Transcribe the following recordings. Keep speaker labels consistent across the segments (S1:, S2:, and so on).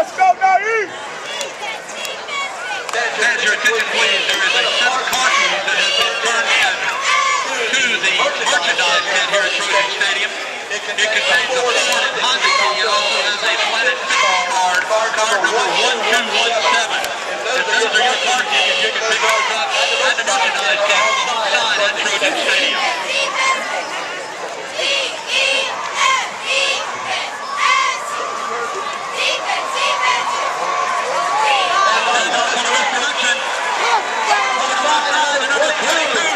S1: Let's go!
S2: As your attention, please, there is a set of cautions that has been turned in to the merchandise tent here at Trojan Stadium. It contains a Ford Honda key. It also has a Planet Fitness card, number 1217. If those are your car tickets, you can pick those up at the merchandise tent inside at Trojan Stadium. And on the misdirection, on the far side, the number 22.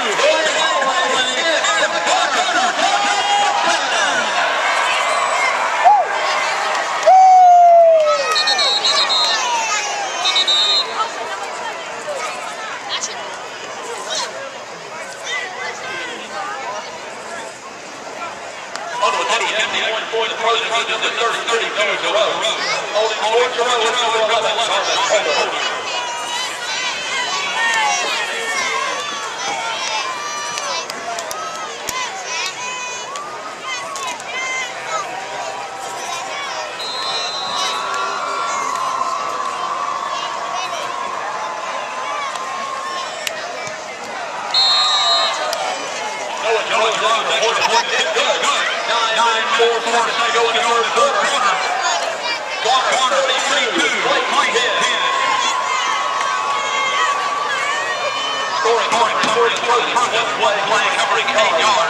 S2: Although it's only 51 points, the Trojan Trojan is 30, 32 to to and only got that holder. Noah Jones runs the fourth point. Good, Scoring, scoring, scoring, scoring, one play, covering eight yards.